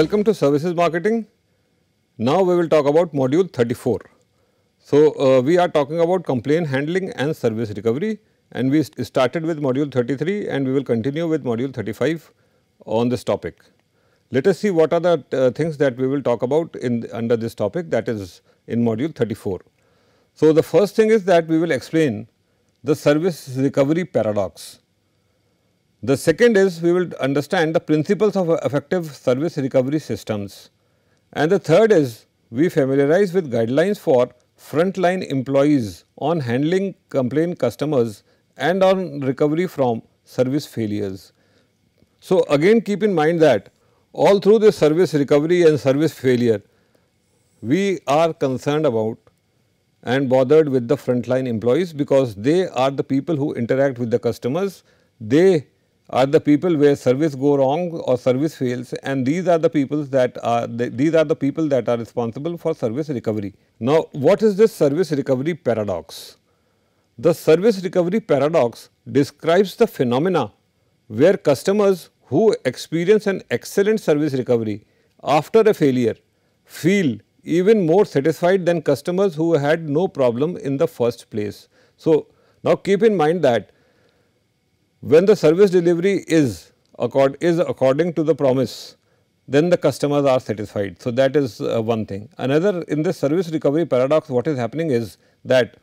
Welcome to services marketing. Now we will talk about module 34. So, uh, we are talking about complaint handling and service recovery and we st started with module 33 and we will continue with module 35 on this topic. Let us see what are the uh, things that we will talk about in under this topic that is in module 34. So, the first thing is that we will explain the service recovery paradox. The second is we will understand the principles of effective service recovery systems. And the third is we familiarize with guidelines for frontline employees on handling complaint customers and on recovery from service failures. So, again keep in mind that all through the service recovery and service failure, we are concerned about and bothered with the frontline employees because they are the people who interact with the customers. They are the people where service go wrong or service fails and these are the people that are the, these are the people that are responsible for service recovery. Now, what is this service recovery paradox? The service recovery paradox describes the phenomena where customers who experience an excellent service recovery after a failure feel even more satisfied than customers who had no problem in the first place. So, now keep in mind that when the service delivery is, accord, is according to the promise, then the customers are satisfied. So, that is uh, one thing. Another in the service recovery paradox what is happening is that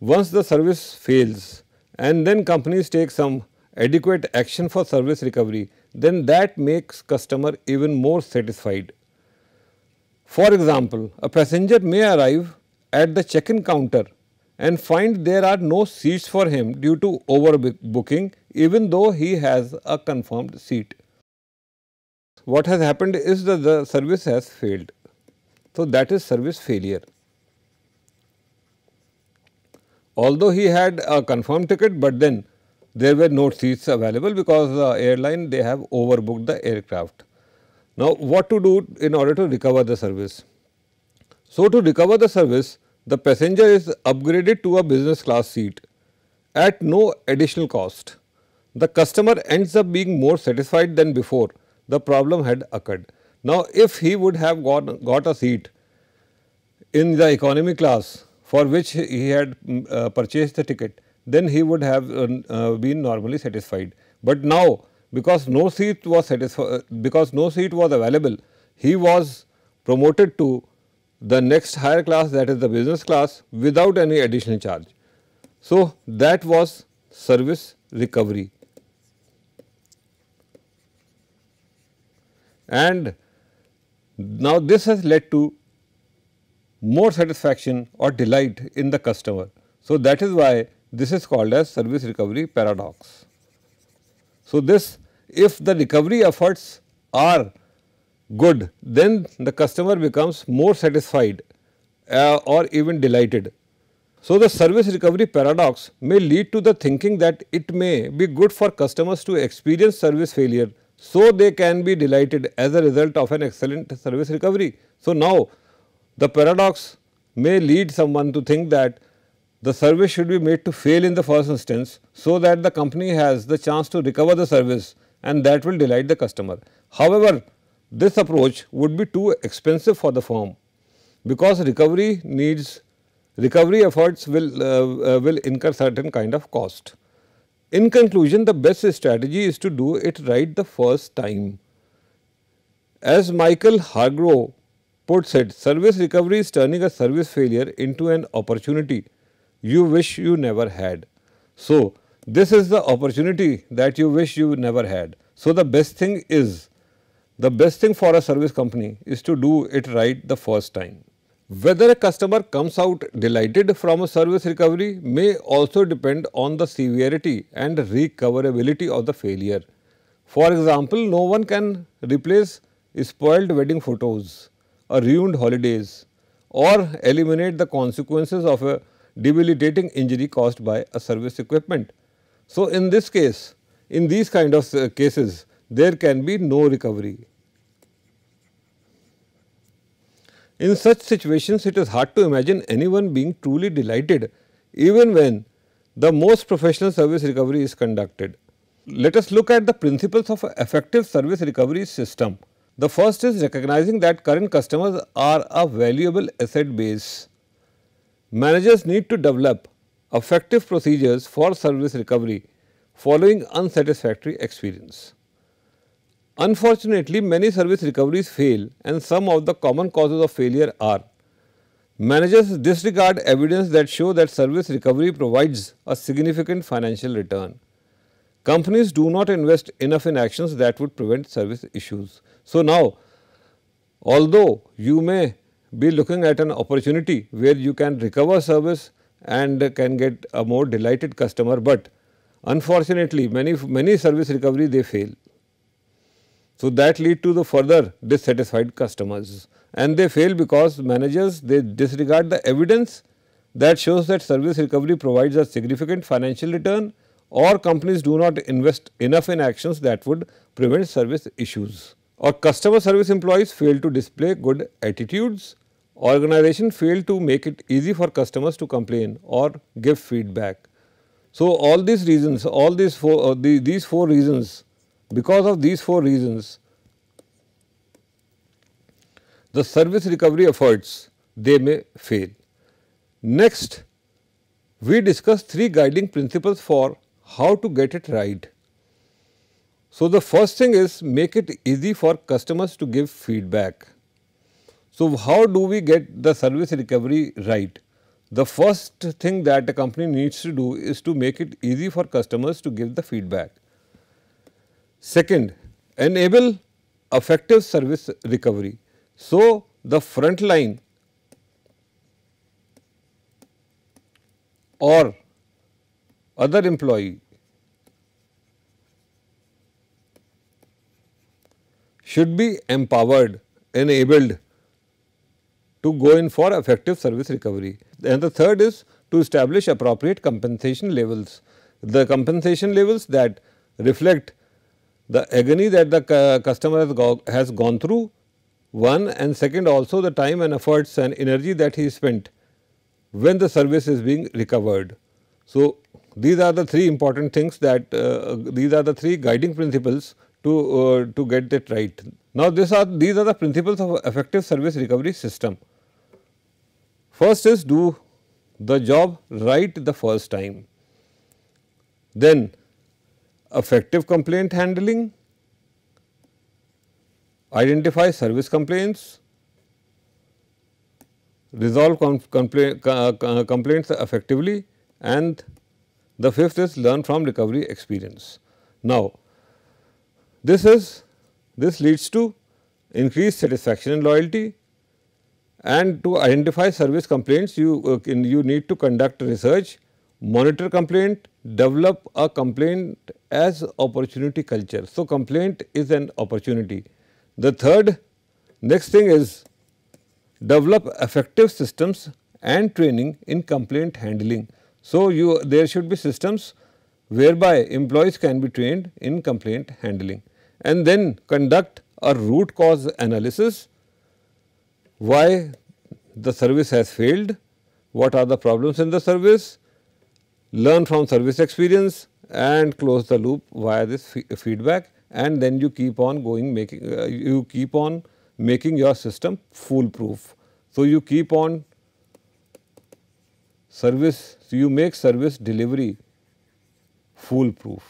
once the service fails and then companies take some adequate action for service recovery, then that makes customer even more satisfied. For example, a passenger may arrive at the check-in counter and find there are no seats for him due to overbooking even though he has a confirmed seat. What has happened is that the service has failed. So, that is service failure. Although he had a confirmed ticket, but then there were no seats available because the airline they have overbooked the aircraft. Now, what to do in order to recover the service? So, to recover the service, the passenger is upgraded to a business class seat at no additional cost. The customer ends up being more satisfied than before the problem had occurred. Now, if he would have got, got a seat in the economy class for which he had mm, uh, purchased the ticket, then he would have uh, uh, been normally satisfied. But now, because no seat was satisfied, because no seat was available, he was promoted to the next higher class that is the business class without any additional charge. So, that was service recovery. And now this has led to more satisfaction or delight in the customer. So, that is why this is called as service recovery paradox. So, this if the recovery efforts are good, then the customer becomes more satisfied uh, or even delighted. So, the service recovery paradox may lead to the thinking that it may be good for customers to experience service failure, so they can be delighted as a result of an excellent service recovery. So, now the paradox may lead someone to think that the service should be made to fail in the first instance, so that the company has the chance to recover the service and that will delight the customer. However, this approach would be too expensive for the firm because recovery needs recovery efforts will uh, uh, will incur certain kind of cost. In conclusion, the best strategy is to do it right the first time. As Michael Hargrove puts it, service recovery is turning a service failure into an opportunity you wish you never had. So, this is the opportunity that you wish you never had. So, the best thing is the best thing for a service company is to do it right the first time. Whether a customer comes out delighted from a service recovery may also depend on the severity and recoverability of the failure. For example, no one can replace spoiled wedding photos or ruined holidays or eliminate the consequences of a debilitating injury caused by a service equipment. So, in this case, in these kind of cases, there can be no recovery. In such situations, it is hard to imagine anyone being truly delighted even when the most professional service recovery is conducted. Let us look at the principles of effective service recovery system. The first is recognizing that current customers are a valuable asset base. Managers need to develop effective procedures for service recovery following unsatisfactory experience. Unfortunately, many service recoveries fail and some of the common causes of failure are Managers disregard evidence that show that service recovery provides a significant financial return. Companies do not invest enough in actions that would prevent service issues. So, now although you may be looking at an opportunity where you can recover service and can get a more delighted customer, but unfortunately many many service recovery they fail. So, that lead to the further dissatisfied customers and they fail because managers they disregard the evidence that shows that service recovery provides a significant financial return or companies do not invest enough in actions that would prevent service issues. Or customer service employees fail to display good attitudes, organization fail to make it easy for customers to complain or give feedback. So, all these reasons, all these four, uh, the, these four reasons, because of these four reasons, the service recovery efforts they may fail. Next, we discuss three guiding principles for how to get it right. So, the first thing is make it easy for customers to give feedback. So, how do we get the service recovery right? The first thing that a company needs to do is to make it easy for customers to give the feedback. Second, enable effective service recovery. So, the front line or other employee should be empowered, enabled to go in for effective service recovery. And the third is to establish appropriate compensation levels. The compensation levels that reflect the agony that the customer has, go, has gone through one and second also the time and efforts and energy that he spent when the service is being recovered. So, these are the three important things that uh, these are the three guiding principles to uh, to get it right. Now, these are these are the principles of effective service recovery system. First is do the job right the first time. Then effective complaint handling, identify service complaints, resolve compla uh, complaints effectively and the fifth is learn from recovery experience. Now, this is this leads to increased satisfaction and loyalty and to identify service complaints you uh, you need to conduct research, monitor complaint, develop a complaint as opportunity culture. So, complaint is an opportunity. The third next thing is develop effective systems and training in complaint handling. So, you there should be systems whereby employees can be trained in complaint handling. And then conduct a root cause analysis. Why the service has failed, what are the problems in the service, learn from service experience and close the loop via this feedback and then you keep on going making uh, you keep on making your system foolproof. So, you keep on service so you make service delivery foolproof.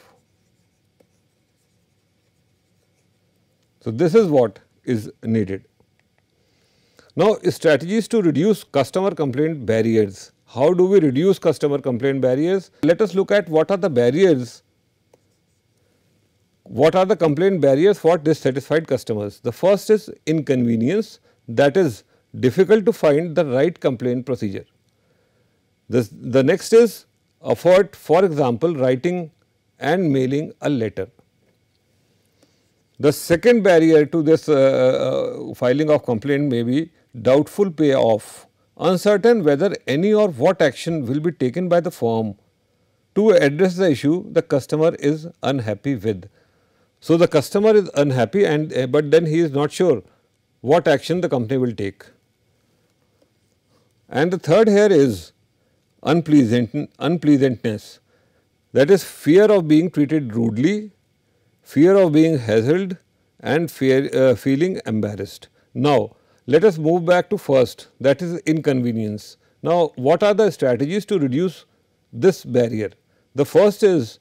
So, this is what is needed. Now, strategies to reduce customer complaint barriers. How do we reduce customer complaint barriers? Let us look at what are the barriers what are the complaint barriers for dissatisfied customers? The first is inconvenience that is difficult to find the right complaint procedure. This, the next is effort for example, writing and mailing a letter. The second barrier to this uh, uh, filing of complaint may be doubtful payoff, uncertain whether any or what action will be taken by the firm to address the issue the customer is unhappy with. So, the customer is unhappy and uh, but then he is not sure what action the company will take. And the third here is unpleasant, unpleasantness that is fear of being treated rudely, fear of being hassled and fear, uh, feeling embarrassed. Now, let us move back to first that is inconvenience. Now, what are the strategies to reduce this barrier? The first is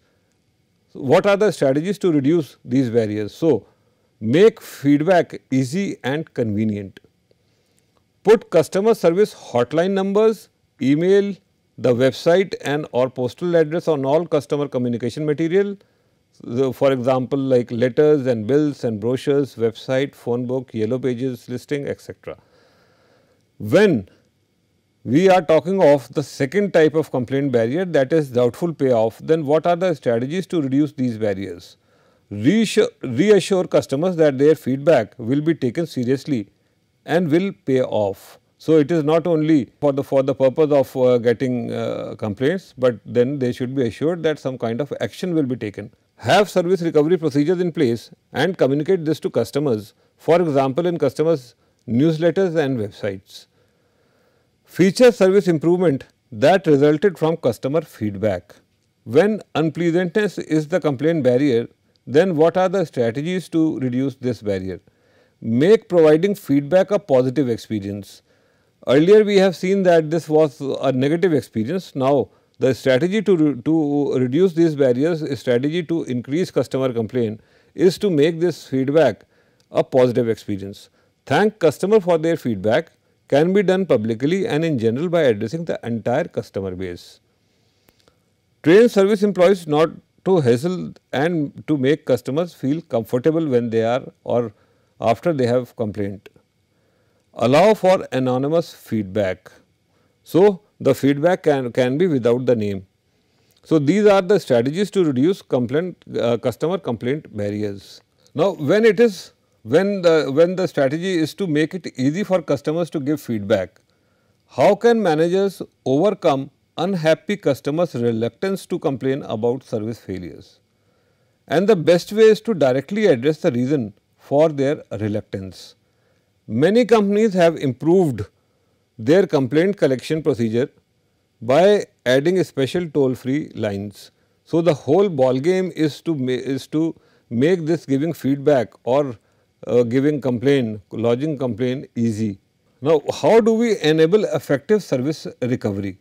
what are the strategies to reduce these barriers? So, make feedback easy and convenient. Put customer service hotline numbers, email, the website and or postal address on all customer communication material. So, for example, like letters and bills and brochures, website, phone book, yellow pages, listing, etc. When we are talking of the second type of complaint barrier that is doubtful payoff, then what are the strategies to reduce these barriers? Reassure, reassure customers that their feedback will be taken seriously and will pay off. So, it is not only for the for the purpose of uh, getting uh, complaints, but then they should be assured that some kind of action will be taken. Have service recovery procedures in place and communicate this to customers, for example, in customers newsletters and websites. Feature service improvement that resulted from customer feedback. When unpleasantness is the complaint barrier, then what are the strategies to reduce this barrier? Make providing feedback a positive experience. Earlier we have seen that this was a negative experience. Now, the strategy to, re to reduce these barriers, strategy to increase customer complaint is to make this feedback a positive experience. Thank customer for their feedback can be done publicly and in general by addressing the entire customer base. Train service employees not to hassle and to make customers feel comfortable when they are or after they have complained. Allow for anonymous feedback. So, the feedback can, can be without the name. So, these are the strategies to reduce complaint uh, customer complaint barriers. Now, when it is when the when the strategy is to make it easy for customers to give feedback, how can managers overcome unhappy customers' reluctance to complain about service failures? And the best way is to directly address the reason for their reluctance. Many companies have improved their complaint collection procedure by adding special toll free lines. So, the whole ball game is to is to make this giving feedback or uh, giving complaint, lodging complaint easy. Now, how do we enable effective service recovery?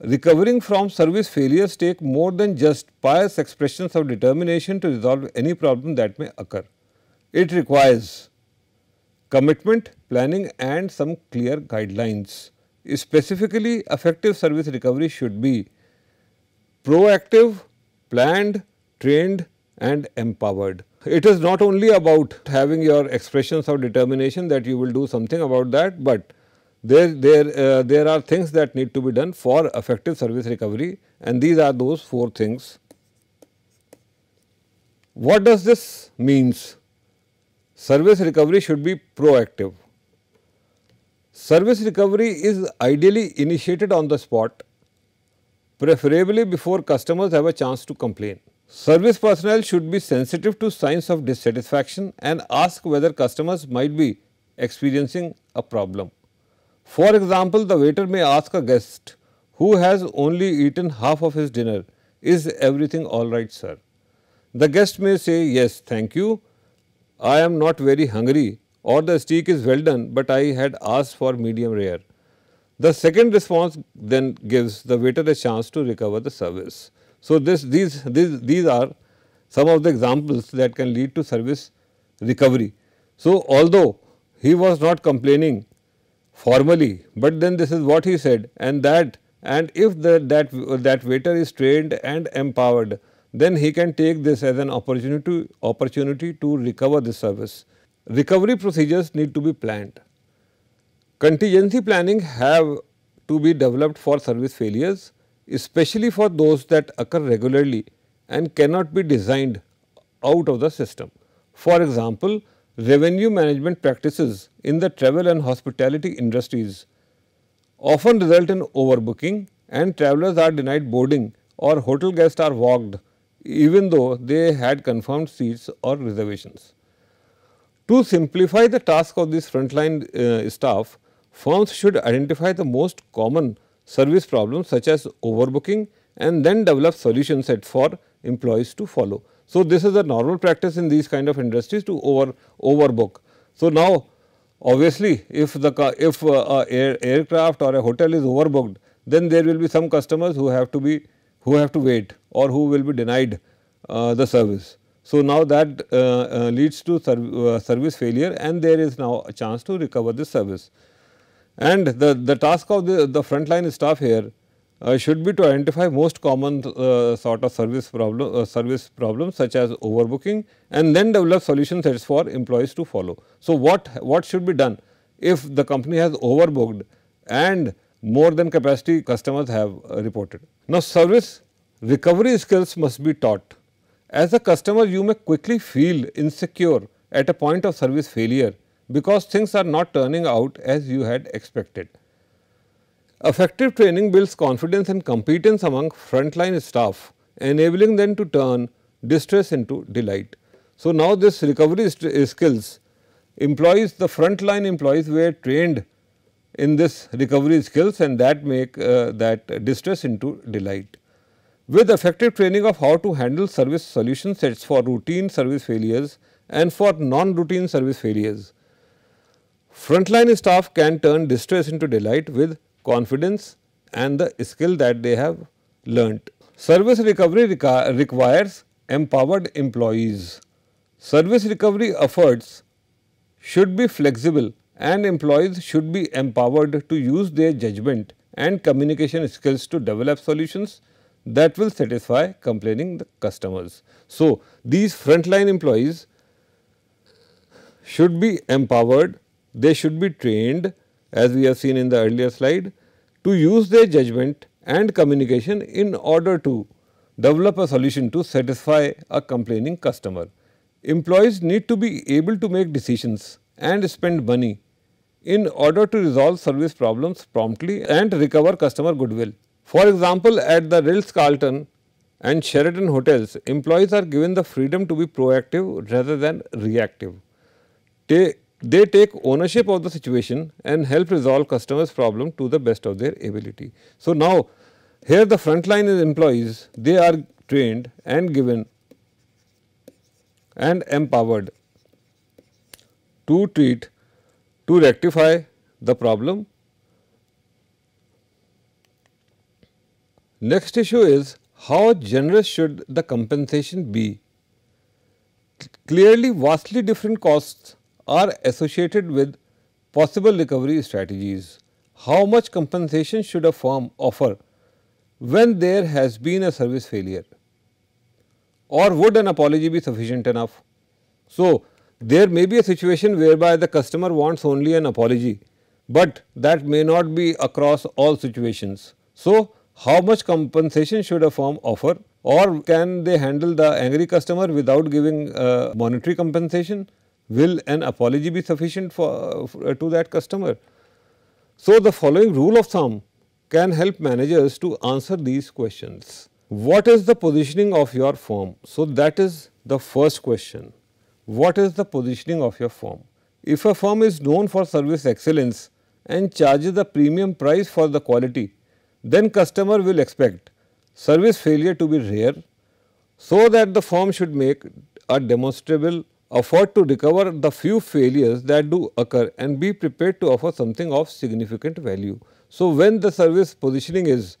Recovering from service failures take more than just pious expressions of determination to resolve any problem that may occur. It requires commitment, planning and some clear guidelines. Specifically, effective service recovery should be proactive, planned, trained and empowered it is not only about having your expressions of determination that you will do something about that, but there, there, uh, there are things that need to be done for effective service recovery and these are those four things. What does this means? Service recovery should be proactive. Service recovery is ideally initiated on the spot, preferably before customers have a chance to complain. Service personnel should be sensitive to signs of dissatisfaction and ask whether customers might be experiencing a problem. For example, the waiter may ask a guest who has only eaten half of his dinner, is everything all right sir? The guest may say, yes, thank you, I am not very hungry or the steak is well done, but I had asked for medium rare. The second response then gives the waiter a chance to recover the service. So, this, these, these, these are some of the examples that can lead to service recovery. So, although he was not complaining formally, but then this is what he said and that and if the, that, that waiter is trained and empowered, then he can take this as an opportunity, opportunity to recover the service. Recovery procedures need to be planned. Contingency planning have to be developed for service failures especially for those that occur regularly and cannot be designed out of the system. For example, revenue management practices in the travel and hospitality industries often result in overbooking and travelers are denied boarding or hotel guests are walked even though they had confirmed seats or reservations. To simplify the task of this frontline uh, staff, firms should identify the most common service problems such as overbooking and then develop solution set for employees to follow. So, this is a normal practice in these kind of industries to over overbook. So, now obviously, if the if a air, aircraft or a hotel is overbooked, then there will be some customers who have to be who have to wait or who will be denied uh, the service. So, now that uh, uh, leads to uh, service failure and there is now a chance to recover this service. And the, the task of the, the frontline staff here uh, should be to identify most common sort of service problem service problems such as overbooking and then develop solution sets for employees to follow. So, what what should be done if the company has overbooked and more than capacity customers have uh, reported. Now, service recovery skills must be taught as a customer, you may quickly feel insecure at a point of service failure because things are not turning out as you had expected. Effective training builds confidence and competence among frontline staff, enabling them to turn distress into delight. So, now this recovery skills employees, the frontline employees were trained in this recovery skills and that make uh, that distress into delight. With effective training of how to handle service solution sets for routine service failures and for non-routine service failures, frontline staff can turn distress into delight with confidence and the skill that they have learnt. Service recovery requires empowered employees. Service recovery efforts should be flexible and employees should be empowered to use their judgment and communication skills to develop solutions that will satisfy complaining customers. So, these frontline employees should be empowered, they should be trained as we have seen in the earlier slide to use their judgment and communication in order to develop a solution to satisfy a complaining customer. Employees need to be able to make decisions and spend money in order to resolve service problems promptly and recover customer goodwill. For example, at the Ritz Carlton and Sheraton hotels, employees are given the freedom to be proactive rather than reactive. They, they take ownership of the situation and help resolve customers' problem to the best of their ability. So, now here the frontline employees, they are trained and given and empowered to treat, to rectify the problem Next issue is how generous should the compensation be? Clearly, vastly different costs are associated with possible recovery strategies. How much compensation should a firm offer when there has been a service failure? Or would an apology be sufficient enough? So, there may be a situation whereby the customer wants only an apology, but that may not be across all situations. So, how much compensation should a firm offer or can they handle the angry customer without giving uh, monetary compensation? Will an apology be sufficient for, for to that customer? So, the following rule of thumb can help managers to answer these questions. What is the positioning of your firm? So, that is the first question. What is the positioning of your firm? If a firm is known for service excellence and charges a premium price for the quality, then customer will expect service failure to be rare, so that the firm should make a demonstrable effort to recover the few failures that do occur and be prepared to offer something of significant value. So, when the service positioning is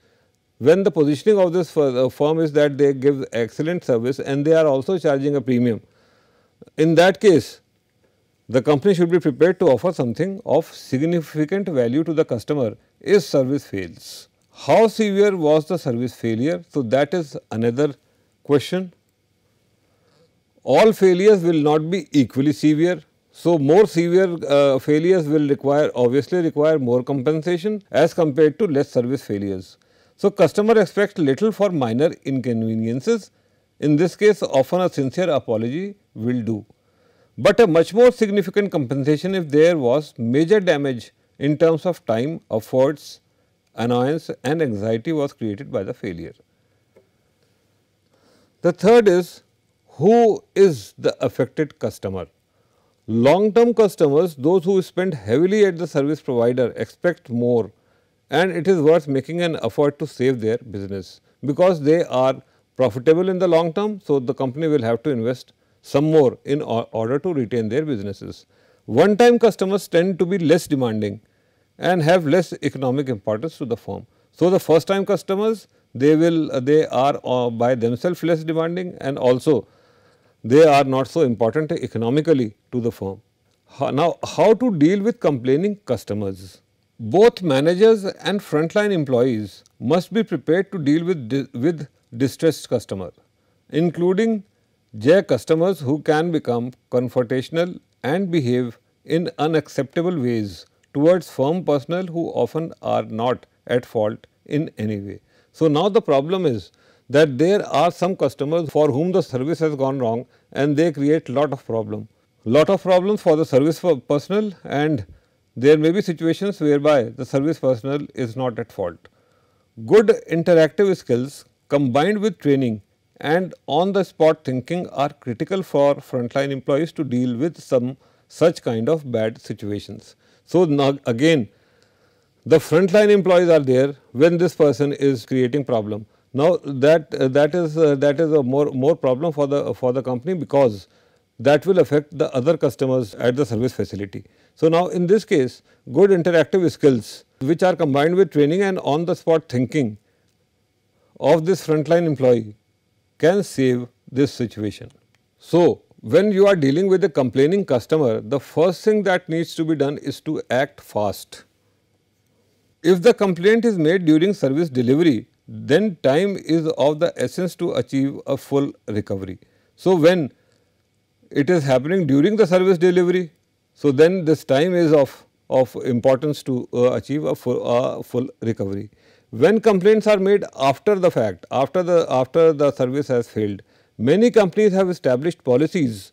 when the positioning of this uh, firm is that they give excellent service and they are also charging a premium, in that case the company should be prepared to offer something of significant value to the customer if service fails. How severe was the service failure? So, that is another question. All failures will not be equally severe. So, more severe uh, failures will require obviously require more compensation as compared to less service failures. So, customer expects little for minor inconveniences. In this case, often a sincere apology will do, but a much more significant compensation if there was major damage in terms of time, efforts, annoyance and anxiety was created by the failure. The third is who is the affected customer? Long term customers, those who spend heavily at the service provider expect more and it is worth making an effort to save their business because they are profitable in the long term. So, the company will have to invest some more in order to retain their businesses. One time customers tend to be less demanding and have less economic importance to the firm. So, the first time customers they will they are uh, by themselves less demanding and also they are not so important economically to the firm. Now, how to deal with complaining customers? Both managers and frontline employees must be prepared to deal with, with distressed customer, including jaycustomers who can become confrontational and behave in unacceptable ways towards firm personnel who often are not at fault in any way. So, now the problem is that there are some customers for whom the service has gone wrong and they create lot of problem. Lot of problems for the service personnel and there may be situations whereby the service personnel is not at fault. Good interactive skills combined with training and on the spot thinking are critical for frontline employees to deal with some such kind of bad situations. So, now again the frontline employees are there when this person is creating problem. Now, that uh, that is uh, that is a more more problem for the for the company because that will affect the other customers at the service facility. So, now in this case good interactive skills which are combined with training and on the spot thinking of this frontline employee can save this situation. So, when you are dealing with a complaining customer, the first thing that needs to be done is to act fast. If the complaint is made during service delivery, then time is of the essence to achieve a full recovery. So, when it is happening during the service delivery, so then this time is of, of importance to uh, achieve a full, uh, full recovery. When complaints are made after the fact, after the, after the service has failed, many companies have established policies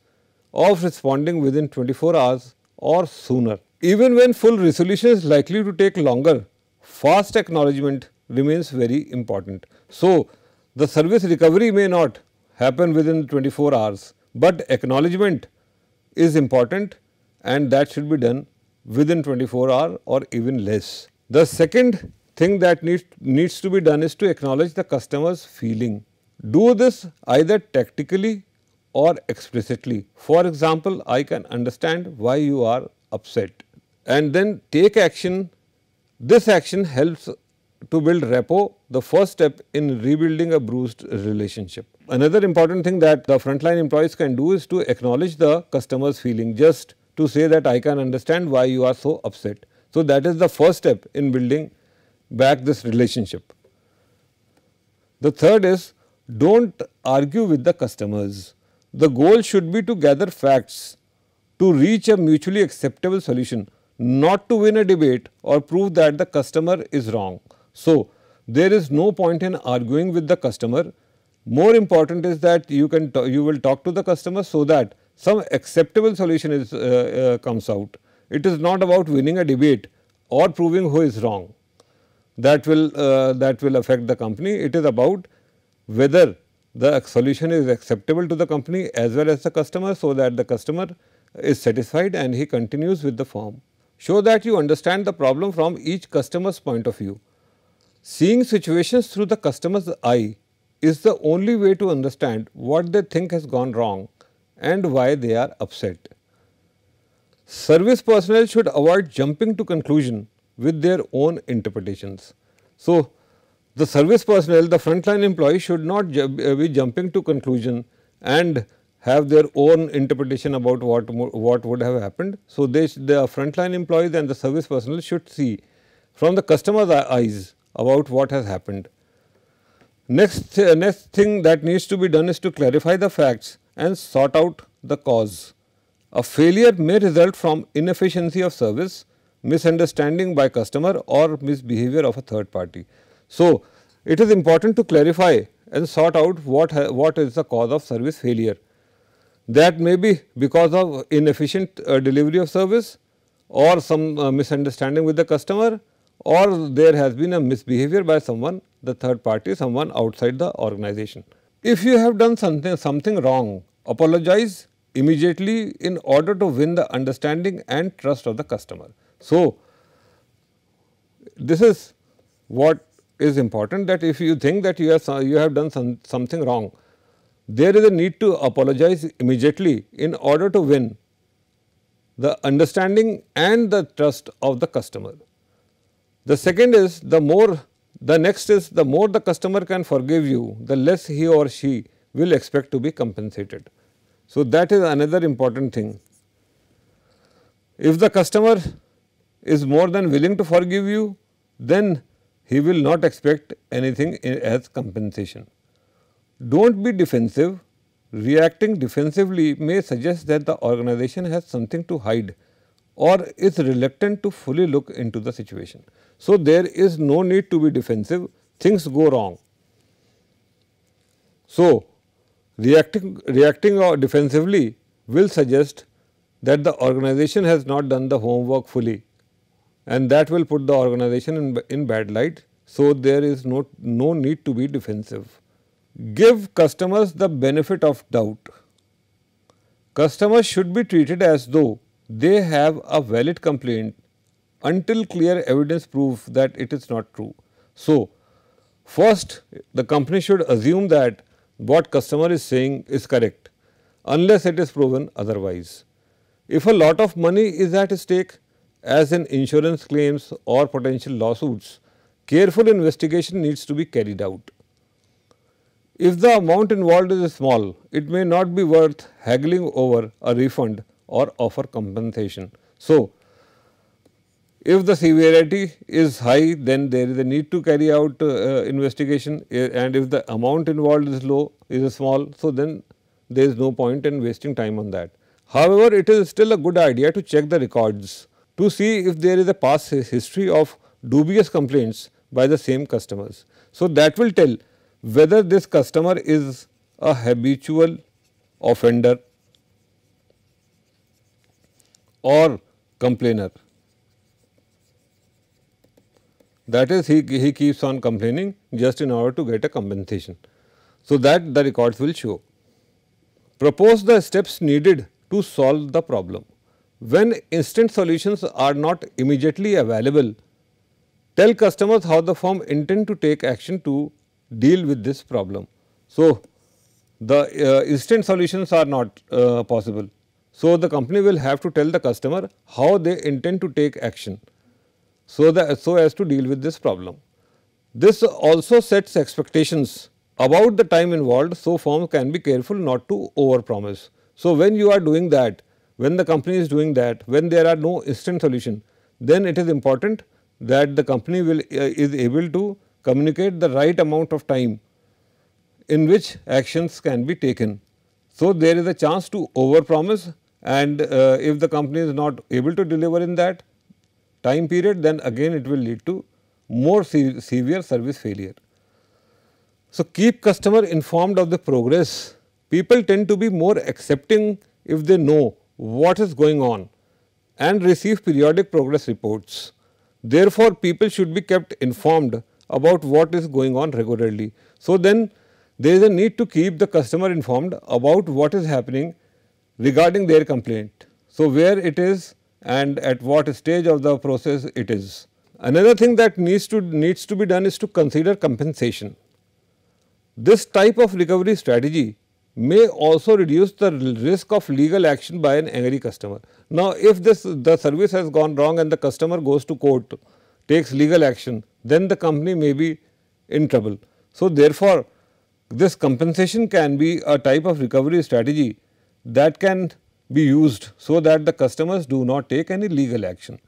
of responding within 24 hours or sooner. Even when full resolution is likely to take longer, fast acknowledgement remains very important. So, the service recovery may not happen within 24 hours, but acknowledgement is important and that should be done within 24 hour or even less. The second thing that needs, needs to be done is to acknowledge the customer's feeling. Do this either tactically or explicitly. For example, I can understand why you are upset and then take action. This action helps to build rapport, the first step in rebuilding a bruised relationship. Another important thing that the frontline employees can do is to acknowledge the customer's feeling just to say that I can understand why you are so upset. So, that is the first step in building back this relationship. The third is do not argue with the customers. The goal should be to gather facts to reach a mutually acceptable solution, not to win a debate or prove that the customer is wrong. So, there is no point in arguing with the customer. More important is that you can you will talk to the customer so that some acceptable solution is uh, uh, comes out. It is not about winning a debate or proving who is wrong that will uh, that will affect the company. It is about whether the solution is acceptable to the company as well as the customer, so that the customer is satisfied and he continues with the firm. Show that you understand the problem from each customer's point of view. Seeing situations through the customer's eye is the only way to understand what they think has gone wrong and why they are upset. Service personnel should avoid jumping to conclusion with their own interpretations. So, the service personnel, the frontline employees should not uh, be jumping to conclusion and have their own interpretation about what what would have happened. So, they the frontline employees and the service personnel should see from the customer's eyes about what has happened. Next, uh, next thing that needs to be done is to clarify the facts and sort out the cause. A failure may result from inefficiency of service, misunderstanding by customer or misbehavior of a third party. So, it is important to clarify and sort out what, what is the cause of service failure. That may be because of inefficient uh, delivery of service or some uh, misunderstanding with the customer or there has been a misbehavior by someone the third party someone outside the organization. If you have done something something wrong apologize immediately in order to win the understanding and trust of the customer. So, this is what is important that if you think that you have, you have done some, something wrong, there is a need to apologize immediately in order to win the understanding and the trust of the customer. The second is the more the next is the more the customer can forgive you, the less he or she will expect to be compensated. So, that is another important thing. If the customer is more than willing to forgive you, then he will not expect anything as compensation. Do not be defensive. Reacting defensively may suggest that the organization has something to hide or is reluctant to fully look into the situation. So, there is no need to be defensive, things go wrong. So, reacting, reacting or defensively will suggest that the organization has not done the homework fully and that will put the organization in, in bad light. So, there is no, no need to be defensive. Give customers the benefit of doubt. Customers should be treated as though they have a valid complaint until clear evidence proves that it is not true. So, first the company should assume that what customer is saying is correct unless it is proven otherwise. If a lot of money is at stake as in insurance claims or potential lawsuits, careful investigation needs to be carried out. If the amount involved is small, it may not be worth haggling over a refund or offer compensation. So, if the severity is high, then there is a need to carry out uh, investigation and if the amount involved is low, is small, so then there is no point in wasting time on that. However, it is still a good idea to check the records to see if there is a past history of dubious complaints by the same customers. So, that will tell whether this customer is a habitual offender or complainer. That is he, he keeps on complaining just in order to get a compensation. So, that the records will show. Propose the steps needed to solve the problem. When instant solutions are not immediately available, tell customers how the firm intend to take action to deal with this problem. So, the uh, instant solutions are not uh, possible. So, the company will have to tell the customer how they intend to take action so, that, so as to deal with this problem. This also sets expectations about the time involved, so firms can be careful not to overpromise. So, when you are doing that, when the company is doing that, when there are no instant solution, then it is important that the company will uh, is able to communicate the right amount of time in which actions can be taken. So, there is a chance to overpromise and uh, if the company is not able to deliver in that, time period then again it will lead to more se severe service failure. So, keep customer informed of the progress. People tend to be more accepting if they know what is going on and receive periodic progress reports. Therefore, people should be kept informed about what is going on regularly. So, then there is a need to keep the customer informed about what is happening regarding their complaint. So, where it is and at what stage of the process it is. Another thing that needs to needs to be done is to consider compensation. This type of recovery strategy may also reduce the risk of legal action by an angry customer. Now, if this the service has gone wrong and the customer goes to court, takes legal action, then the company may be in trouble. So, therefore, this compensation can be a type of recovery strategy that can be used so that the customers do not take any legal action.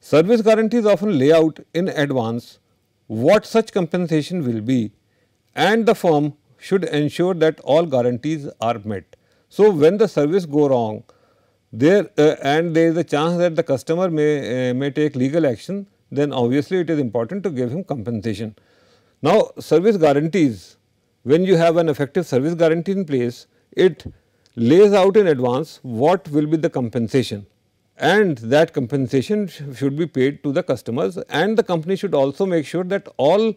Service guarantees often lay out in advance what such compensation will be and the firm should ensure that all guarantees are met. So, when the service go wrong there uh, and there is a chance that the customer may, uh, may take legal action then obviously it is important to give him compensation. Now, service guarantees when you have an effective service guarantee in place it lays out in advance what will be the compensation and that compensation sh should be paid to the customers and the company should also make sure that all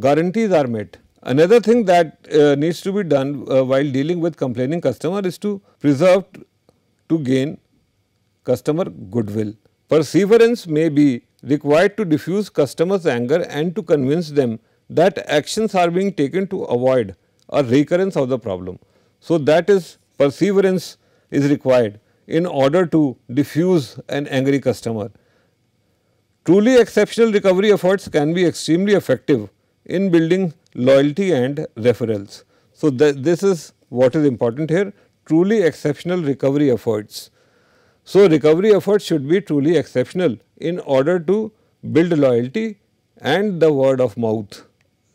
guarantees are met. Another thing that uh, needs to be done uh, while dealing with complaining customer is to preserve to gain customer goodwill. Perseverance may be required to diffuse customers anger and to convince them that actions are being taken to avoid a recurrence of the problem. So, that is perseverance is required in order to diffuse an angry customer. Truly exceptional recovery efforts can be extremely effective in building loyalty and referrals. So, this is what is important here truly exceptional recovery efforts. So, recovery efforts should be truly exceptional in order to build loyalty and the word of mouth.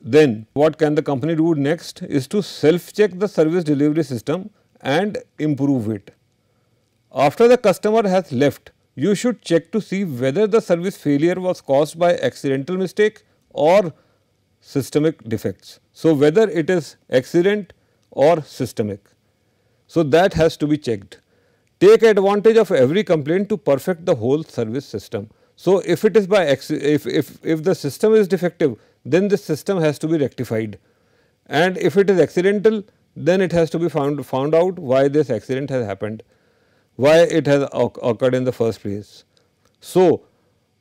Then what can the company do next is to self check the service delivery system and improve it. After the customer has left, you should check to see whether the service failure was caused by accidental mistake or systemic defects. So, whether it is accident or systemic. So, that has to be checked. Take advantage of every complaint to perfect the whole service system. So, if it is by if, if, if the system is defective, then the system has to be rectified and if it is accidental, then it has to be found, found out why this accident has happened, why it has occurred in the first place. So,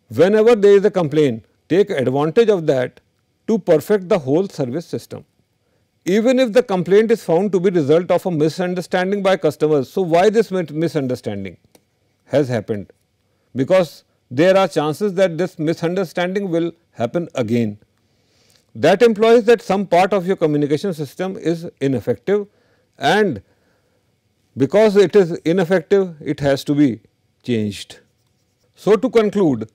whenever there is a complaint, take advantage of that to perfect the whole service system. Even if the complaint is found to be result of a misunderstanding by customers, so why this misunderstanding has happened? Because there are chances that this misunderstanding will happen again. That implies that some part of your communication system is ineffective and because it is ineffective, it has to be changed. So, to conclude,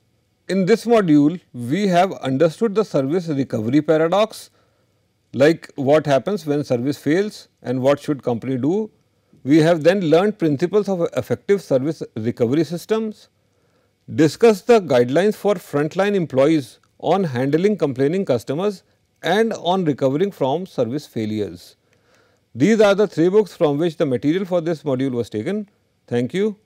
in this module, we have understood the service recovery paradox like what happens when service fails and what should company do. We have then learned principles of effective service recovery systems discussed the guidelines for frontline employees on handling complaining customers and on recovering from service failures. These are the three books from which the material for this module was taken. Thank you.